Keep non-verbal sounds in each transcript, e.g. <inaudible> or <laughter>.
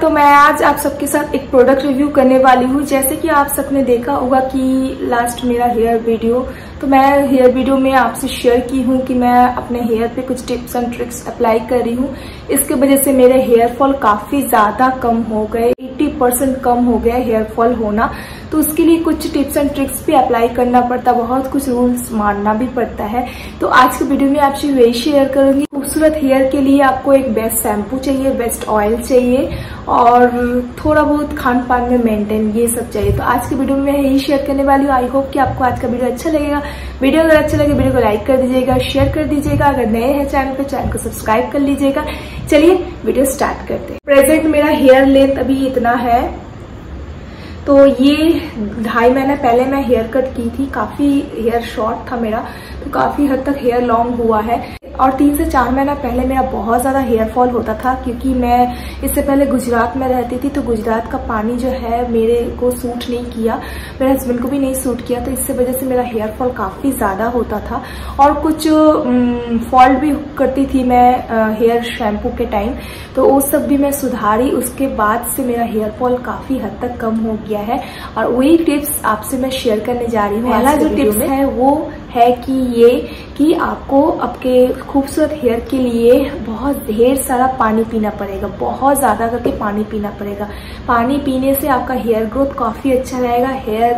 तो मैं आज आप सबके साथ एक प्रोडक्ट रिव्यू करने वाली हूँ। जैसे कि आप सबने देखा होगा कि लास्ट मेरा हेयर वीडियो तो मैं हेयर वीडियो में आपसे शेयर की हूँ कि मैं अपने हेयर पे कुछ टिप्स एंड ट्रिक्स अप्लाई कर रही हूँ। इसके वजह से मेरे हेयर फॉल काफ़ी ज़्यादा कम हो गए। 80 परसेंट कम हो गया हेयर फॉल होना तो उसके लिए कुछ टिप्स एंड ट्रिक्स भी अप्लाई करना पड़ता है बहुत कुछ रूल्स मानना भी पड़ता है। तो आज के वीडियो में आपसे वही शेयर करूँगी। खूबसूरत हेयर के लिए आपको एक बेस्ट शैम्पू चाहिए, बेस्ट ऑयल चाहिए और थोड़ा बहुत खान पान में मेंटेन ये सब चाहिए। तो आज के वीडियो में यही शेयर करने वाली हूँ। आई होप कि आपको आज का वीडियो अच्छा लगेगा। वीडियो अगर अच्छा लगे वीडियो को लाइक कर दीजिएगा शेयर कर दीजिएगा। अगर नए हैं चैनल पर चैनल को सब्सक्राइब कर लीजिएगा। चलिए वीडियो स्टार्ट करते हैं। प्रेजेंट मेरा हेयर लेंथ अभी इतना है। तो ये ढाई महीने पहले मैं हेयर कट की थी। काफ़ी हेयर शॉर्ट था मेरा। तो काफ़ी हद तक हेयर लॉन्ग हुआ है। और तीन से चार महीना पहले मेरा बहुत ज़्यादा हेयर फॉल होता था क्योंकि मैं इससे पहले गुजरात में रहती थी तो गुजरात का पानी जो है मेरे को सूट नहीं किया। मेरे हस्बैंड को भी नहीं सूट किया तो इससे वजह से मेरा हेयर फॉल काफ़ी ज़्यादा होता था। और कुछ फॉल्ट भी करती थी मैं हेयर शैम्पू के टाइम तो वो सब भी मैं सुधारी। उसके बाद से मेरा हेयर फॉल काफ़ी हद तक कम हो गया है। और वही टिप्स आपसे मैं शेयर करने जा रही हूँ। पहला जो टिप्स है वो है कि ये, कि आपको आपके खूबसूरत हेयर के लिए बहुत ढेर सारा पानी पीना पड़ेगा, बहुत ज़्यादा करके पानी पीना पड़ेगा। पानी पीने से आपका हेयर ग्रोथ काफ़ी अच्छा रहेगा हेयर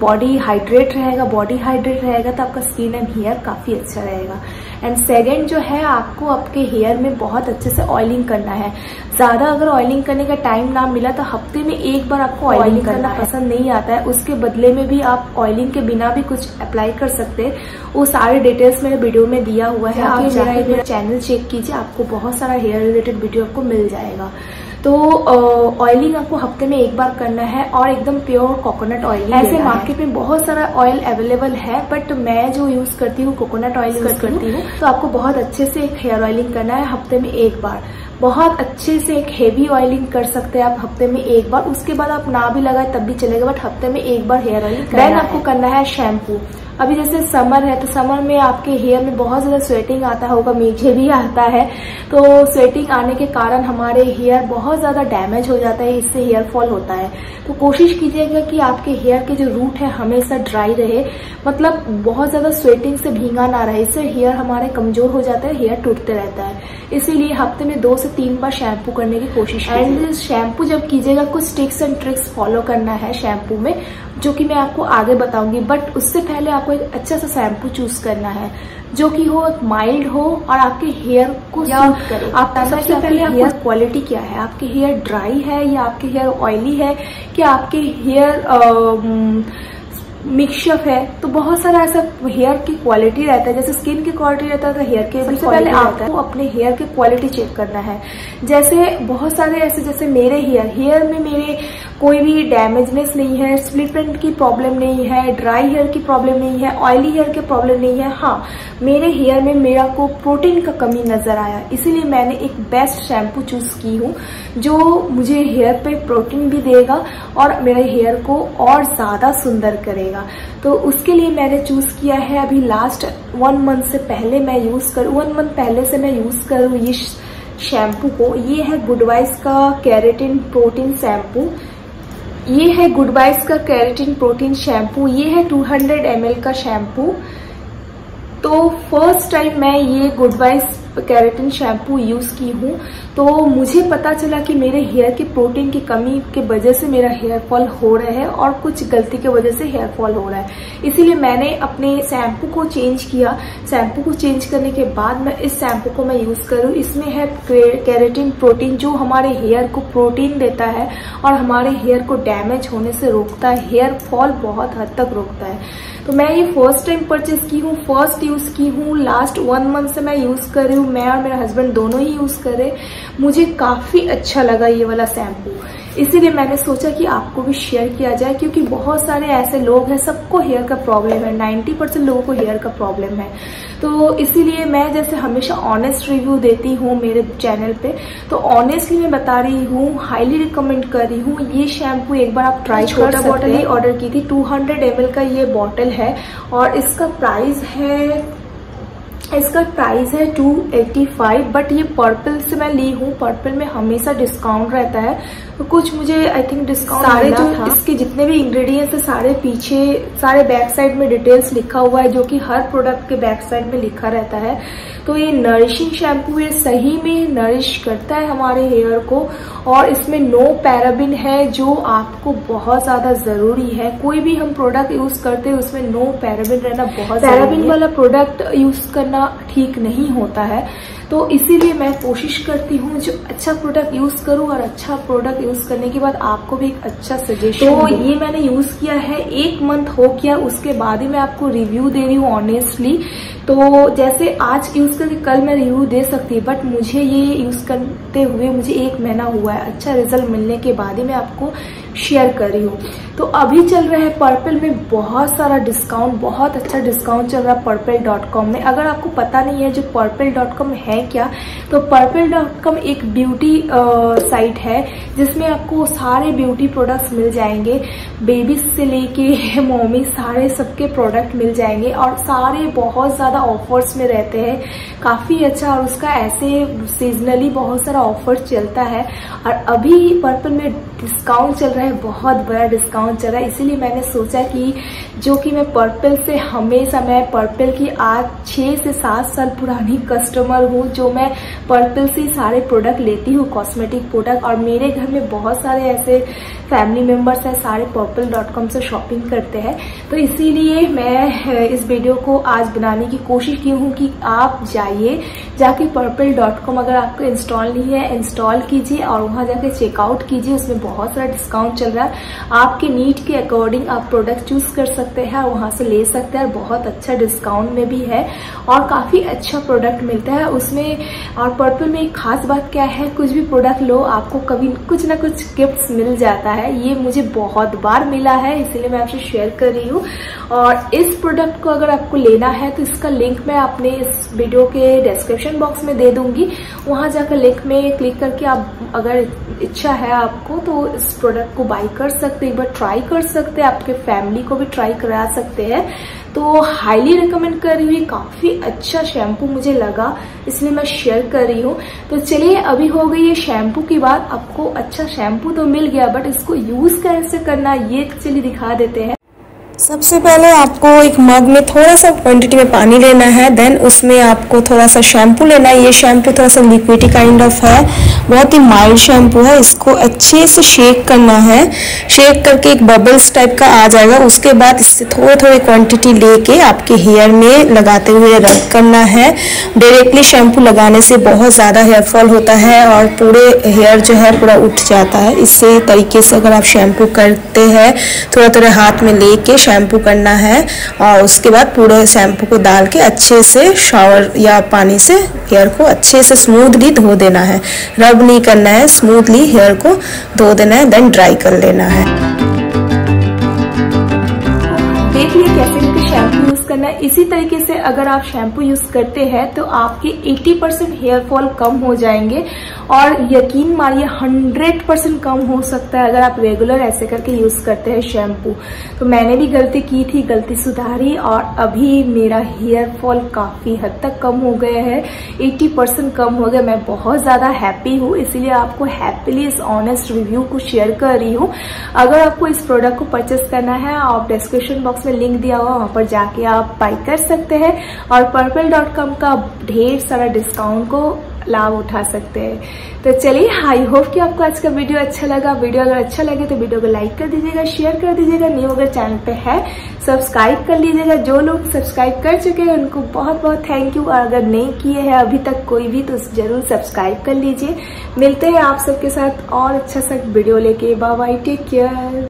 बॉडी हाइड्रेट रहेगा बॉडी हाइड्रेट रहेगा तो आपका स्किन एंड हेयर काफ़ी अच्छा रहेगा। एंड सेकेंड जो है आपको आपके हेयर में बहुत अच्छे से ऑयलिंग करना है। ज़्यादा अगर ऑयलिंग करने का टाइम ना मिला तो हफ़्ते में एक बार आपको ऑयलिंग करना पसंद नहीं आता है। उसके बदले में भी आप ऑयलिंग के बिना भी कुछ अप्लाई कर सकते हैं। वो सारे डिटेल्स मेरे वीडियो में दिया हुआ है। आप मेरा चैनल चेक कीजिए आपको बहुत सारा हेयर रिलेटेड वीडियो आपको मिल जाएगा। तो ऑयलिंग आपको हफ़्ते में एक बार करना है और एकदम प्योर कोकोनट ऑयल ऐसे मार्केट में बहुत सारा ऑयल अवेलेबल है बट मैं जो यूज़ करती हूँ कोकोनट ऑयल यूज़ करती हूँ तो आपको बहुत अच्छे से एक हेयर ऑयलिंग करना है हफ़्ते में एक बार। बहुत अच्छे से एक हेवी ऑयलिंग कर सकते हैं आप हफ़्ते में एक बार। उसके बाद आप ना भी लगाए तब भी चलेगा बट हफ़्ते में एक बार हेयर ऑयलिंग देन आपको करना है शैम्पू अभी जैसे समर है तो समर में आपके हेयर में बहुत ज़्यादा स्वेटिंग आता होगा मुझे भी आता है। तो स्वेटिंग आने के कारण हमारे हेयर बहुत ज़्यादा डैमेज हो जाता है, इससे हेयर फॉल होता है। तो कोशिश कीजिएगा कि आपके हेयर के जो रूट है, हमेशा ड्राई रहे। मतलब बहुत ज़्यादा स्वेटिंग से भींगा ना रहे, इससे हेयर हमारे कमज़ोर हो जाता है हेयर टूटते रहता है। इसीलिए हफ़्ते में दो से तीन बार शैम्पू करने की कोशिश एंड शैम्पू जब कीजिएगा, कुछ टिक्स एंड ट्रिक्स फॉलो करना है शैम्पू में। जो कि मैं आपको आगे बताऊँगी बट उससे पहले आपको एक अच्छा सा शैम्पू चूज़ करना है जो कि हो माइल्ड हो और आपके हेयर को सूट करे। आप सबसे पहले हेयर क्वालिटी क्या है? आपके हेयर ड्राई है या आपके हेयर ऑयली है? कि आपके हेयर मिक्सअप है? तो बहुत सारा ऐसा हेयर की क्वालिटी रहता है जैसे स्किन की क्वालिटी रहता है तो हेयर की सबसे पहले आपको अपने हेयर की क्वालिटी चेक करना है। जैसे बहुत सारे ऐसे जैसे मेरे हेयर हेयर में मेरे कोई भी डैमेजनेस नहीं है, स्प्लिट की प्रॉब्लम नहीं है ड्राई हेयर की प्रॉब्लम नहीं है ऑयली हेयर की प्रॉब्लम नहीं है। हाँ मेरे हेयर में मेरा को प्रोटीन का कमी नज़र आया, इसीलिए मैंने एक बेस्ट शैम्पू चूज़ की हूँ, जो मुझे हेयर पे प्रोटीन भी देगा और मेरे हेयर को और ज़्यादा सुंदर करेगा। तो उसके लिए मैंने चूज़ किया है अभी लास्ट वन मंथ से पहले मैं यूज़ करूँ वन मंथ पहले से मैं यूज़ करूँ ये शैम्पू को। ये है गुडवाइस का कैरेटिन प्रोटीन शैम्पू ये है गुड बाइस का कैरेटिन प्रोटीन शैम्पू ये है 200 हंड्रेड का शैम्पू तो फ़र्स्ट टाइम मैं ये गुड बाइस कैरेटिन शैम्पू यूज़ की हूँ। तो मुझे पता चला कि मेरे हेयर के प्रोटीन की कमी के वजह से मेरा हेयर फॉल हो रहा है और कुछ गलती की वजह से हेयर फॉल हो रहा है। इसीलिए मैंने अपने शैम्पू को चेंज किया। शैम्पू को चेंज करने के बाद मैं इस शैम्पू को मैं यूज़ करूँ। इसमें है कैरेटिन प्रोटीन जो हमारे हेयर को प्रोटीन देता है और हमारे हेयर को डैमेज होने से रोकता है। हेयर फॉल बहुत हद तक रोकता है। तो मैं ये फ़र्स्ट टाइम परचेज की हूँ फ़र्स्ट यूज़ की हूँ। लास्ट वन मंथ से मैं यूज़ कर रही हूँ। मैं और मेरा हस्बैंड दोनों ही यूज़ कर मुझे काफ़ी अच्छा लगा ये वाला शैम्पू इसीलिए मैंने सोचा कि आपको भी शेयर किया जाए क्योंकि बहुत सारे ऐसे लोग हैं सबको हेयर का प्रॉब्लम है 90 परसेंट लोगों को हेयर का प्रॉब्लम है। तो इसीलिए मैं जैसे हमेशा ऑनेस्ट रिव्यू देती हूँ मेरे चैनल पे। तो ऑनेस्टली मैं बता रही हूँ हाईली रिकमेंड कर रही हूँ ये शैम्पू एक बार आप ट्राई छोटा बॉटल ही ऑर्डर की थी 200 हंड्रेड का ये बॉटल है और इसका प्राइस है इसका प्राइस है 285 बट ये पर्पल से मैं ली हूँ। पर्पल में हमेशा डिस्काउंट रहता है। तो कुछ मुझे आई थिंक डिस्काउंट सारे जो था। इसके जितने भी इंग्रेडिएंट्स है सारे पीछे सारे बैक साइड में डिटेल्स लिखा हुआ है जो कि हर प्रोडक्ट के बैक साइड में लिखा रहता है। तो ये नरिशिंग शैम्पू ये सही में नरिश करता है हमारे हेयर को और इसमें नो पैराबिन है जो आपको बहुत ज़्यादा ज़रूरी है। कोई भी हम प्रोडक्ट यूज़ करते हैं उसमें नो पैराबिन रहना बहुत पैराबिन वाला प्रोडक्ट यूज़ करना ठीक नहीं होता है। तो इसीलिए मैं कोशिश करती हूँ जो अच्छा प्रोडक्ट यूज़ करूँ और अच्छा प्रोडक्ट यूज़ करने के बाद आपको भी एक अच्छा सजेशन तो ये मैंने यूज़ किया है एक मंथ हो गया उसके बाद ही मैं आपको रिव्यू दे रही हूँ ऑनेस्टली तो जैसे आज यूज़ करके कल मैं रिव्यू दे सकती बट मुझे ये यूज़ करते हुए मुझे एक महीना हुआ है अच्छा रिज़ल्ट मिलने के बाद ही मैं आपको शेयर कर रही हूँ। तो अभी चल रहा है पर्पल में बहुत सारा डिस्काउंट बहुत अच्छा डिस्काउंट चल रहा है पर्पल डॉट कॉम में। अगर आपको पता नहीं है जो पर्पल डॉट कॉम है क्या तो पर्पल डॉट कॉम एक ब्यूटी साइट है, जिसमें आपको सारे ब्यूटी प्रोडक्ट्स मिल जाएँगे। बेबीज से लेके <laughs> मोमी सारे सबके प्रोडक्ट मिल जाएँगे और सारे बहुत ज़्यादा ऑफर्स में रहते हैं। काफ़ी अच्छा और उसका ऐसे सीजनली बहुत सारा ऑफ़र चलता है। और अभी पर्पल में डिस्काउंट चल रहा है बहुत बड़ा डिस्काउंट चल। रहा है इसीलिए मैंने सोचा कि जो कि मैं पर्पल से हमेशा मैं पर्पल की आज छह से सात साल पुरानी कस्टमर हूँ, जो मैं पर्पल से सारे प्रोडक्ट लेती हूँ कॉस्मेटिक प्रोडक्ट और मेरे घर में बहुत सारे ऐसे फैमिली मेंबर्स हैं, सारे पर्पल डॉट कॉम से शॉपिंग करते हैं। तो इसीलिए मैं इस वीडियो को आज बनाने की कोशिश की हूँ कि आप जाइए, जाके पर्पल डॉट कॉम अगर आपको इंस्टॉल नहीं है इंस्टॉल कीजिए और वहाँ जाके चेकआउट कीजिए, उसमें बहुत सारा डिस्काउंट चल रहा है। आपके नीड के अकॉर्डिंग आप प्रोडक्ट चूज़ कर सकते हैं, वहाँ से ले सकते हैं बहुत अच्छा डिस्काउंट में भी है और काफ़ी अच्छा प्रोडक्ट मिलता है। उसमें और पर्पल में एक खास बात क्या है, कुछ भी प्रोडक्ट लो, आपको कभी कुछ ना कुछ गिफ्ट मिल जाता है। ये मुझे बहुत बार मिला है, इसीलिए मैं आपसे शेयर कर रही हूँ। और इस प्रोडक्ट को अगर आपको लेना है तो इसका लिंक मैं अपने इस वीडियो के डिस्क्रिप्शन बॉक्स में दे दूँगी। वहाँ जाकर लिंक में क्लिक करके आप अगर इच्छा है आपको तो इस प्रोडक्ट को बाई कर सकते एक बार ट्राई कर सकते आपके फैमिली को भी ट्राई करा सकते हैं। तो हाईली रिकमेंड कर रही हूँ। काफ़ी अच्छा शैम्पू मुझे लगा, इसलिए मैं शेयर कर रही हूँ। तो चलिए, अभी हो गई ये शैम्पू की बात। आपको अच्छा शैम्पू तो मिल गया बट इसको यूज़ कैसे करना, ये चलिए दिखा देते हैं। सबसे पहले आपको एक मग में थोड़ा सा क्वांटिटी में पानी लेना है देन उसमें आपको थोड़ा सा शैम्पू लेना है। ये शैम्पू थोड़ा सा लिक्विडी काइंड ऑफ़ है। बहुत ही माइल्ड शैम्पू है। इसको अच्छे से शेक करना है। शेक करके एक बबल्स टाइप का आ जाएगा। उसके बाद इससे थोड़े थोड़े क्वांटिटी लेके आपके हेयर में लगाते हुए रब करना है। डायरेक्टली शैम्पू लगाने से बहुत ज़्यादा हेयरफॉल होता है और पूरे हेयर जो है पूरा उठ जाता है। इससे तरीके से अगर आप शैम्पू करते हैं थोड़ा थोड़ा हाथ में लेके शैम्पू करना है और उसके बाद पूरे शैम्पू को डाल के अच्छे से शावर या पानी से हेयर को अच्छे से स्मूथली धो देना है। रब नहीं करना है स्मूथली हेयर को धो देना है देन ड्राई कर लेना है। देख लिए कैसे शैम्पू करना है इसी तरीके से अगर आप शैम्पू यूज़ करते हैं तो आपके 80 परसेंट हेयर फॉल कम हो जाएँगे और यकीन मानिए 100 परसेंट कम हो सकता है अगर आप रेगुलर ऐसे करके यूज़ करते हैं शैम्पू तो मैंने भी गलती की थी, गलती सुधारी और अभी मेरा हेयर फॉल काफ़ी हद तक कम हो गया है। 80 परसेंट कम हो गया। मैं बहुत ज़्यादा हैप्पी हूँ, इसीलिए आपको हैप्पीली इस ऑनेस्ट रिव्यू को शेयर कर रही हूँ। अगर आपको इस प्रोडक्ट को परचेस करना है, आप डिस्क्रिप्शन बॉक्स में लिंक दिया हुआ वहाँ पर जाके आप बाई कर सकते हैं और पर्पल डॉट कॉम का ढेर सारा डिस्काउंट को लाभ उठा सकते हैं। तो चलिए आई होप कि आपको आज का वीडियो अच्छा लगा। वीडियो अगर अच्छा लगे तो वीडियो को लाइक कर दीजिएगा शेयर कर दीजिएगा। न्यू अगर चैनल पे है सब्सक्राइब कर लीजिएगा। जो लोग सब्सक्राइब कर चुके हैं, उनको बहुत बहुत थैंक यू और अगर नहीं किए हैं अभी तक कोई भी तो ज़रूर सब्सक्राइब कर लीजिए। मिलते हैं आप सबके साथ और अच्छा सा वीडियो लेके। Bye bye take care